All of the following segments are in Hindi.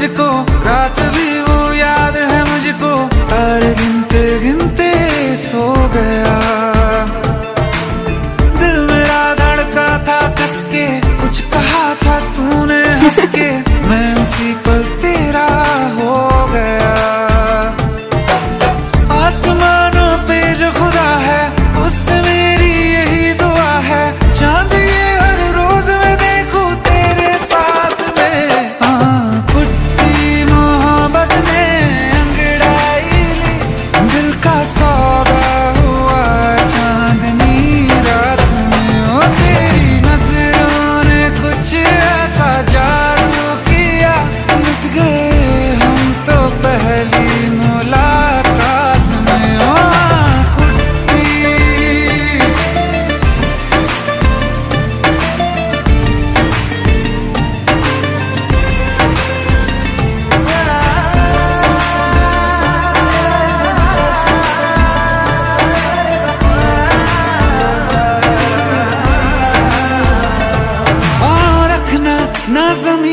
तुझको रात भी वो याद है मुझको। हर गिनते गिनते सो गया। दिल मेरा धड़का था, कसके कुछ कहा था तूने।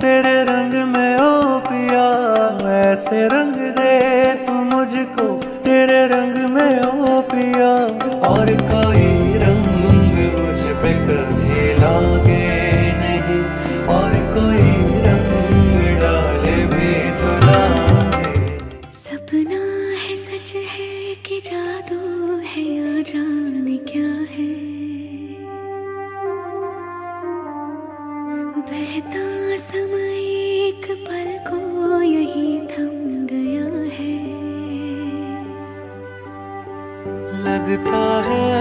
तेरे रंग में ओ पिया, ऐसे रंग दे तू मुझको। तेरे रंग में ओ पिया, और कोई रंग मुझ पे कभी लागे। लगता है।